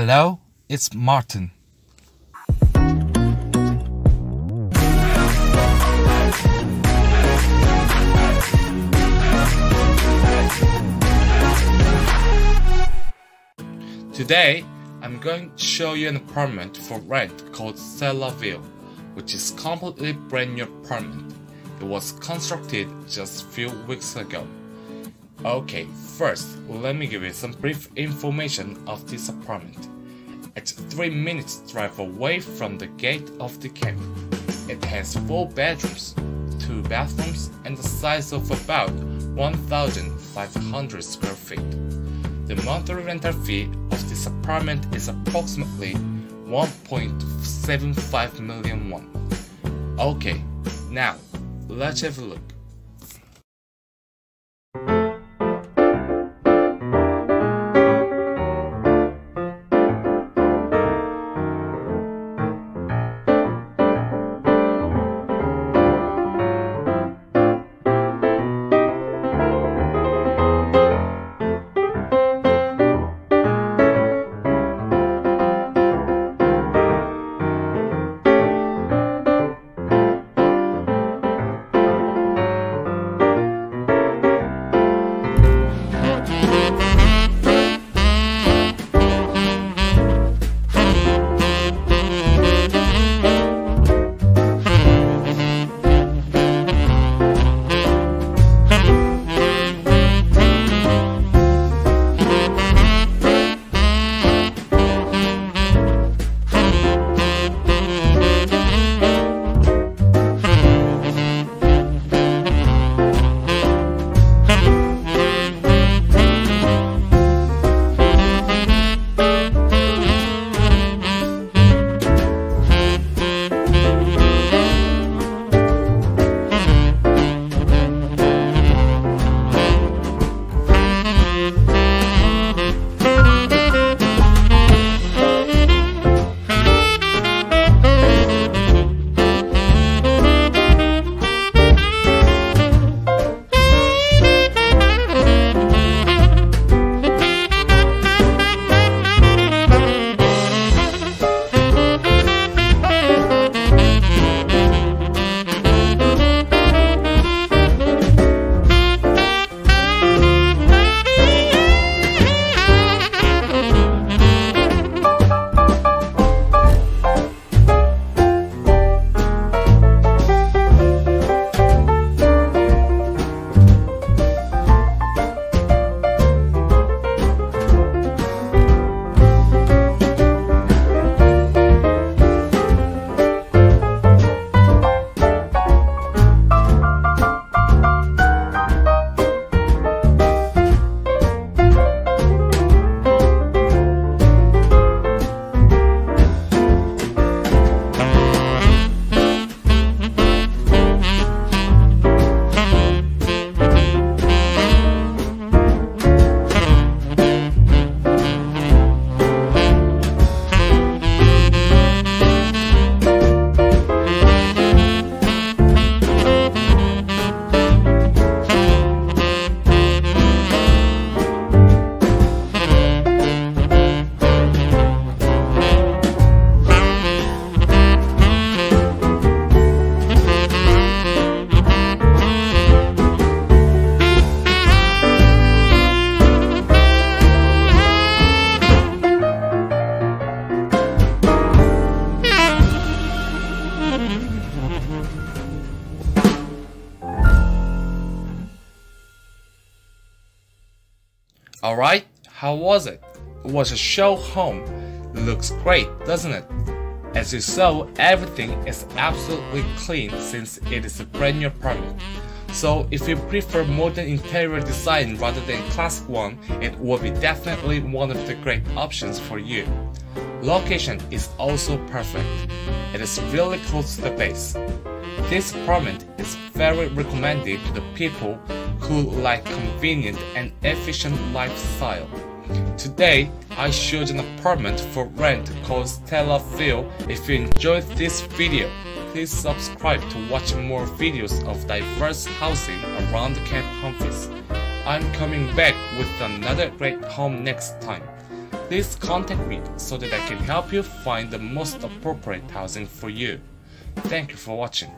Hello, it's Martin. Today, I'm going to show you an apartment for rent called Stella Vill, which is completely brand new apartment. It was constructed just a few weeks ago. Okay, first, let me give you some brief information of this apartment. It's 3 minutes drive away from the gate of the camp. It has 4 bedrooms, 2 bathrooms, and the size of about 1,500 square feet. The monthly rental fee of this apartment is approximately 1.75 million won. Okay, now let's have a look. Alright, how was it? It was a show home. Looks great, doesn't it? As you saw, everything is absolutely clean since it is a brand new apartment. So if you prefer modern interior design rather than classic one, it will be definitely one of the great options for you. Location is also perfect. It is really close to the base. This apartment is very recommended to the people who like convenient and efficient lifestyle. Today, I showed an apartment for rent called Stella Vill. If you enjoyed this video, please subscribe to watch more videos of diverse housing around Camp Humphreys. I'm coming back with another great home next time. Please contact me so that I can help you find the most appropriate housing for you. Thank you for watching.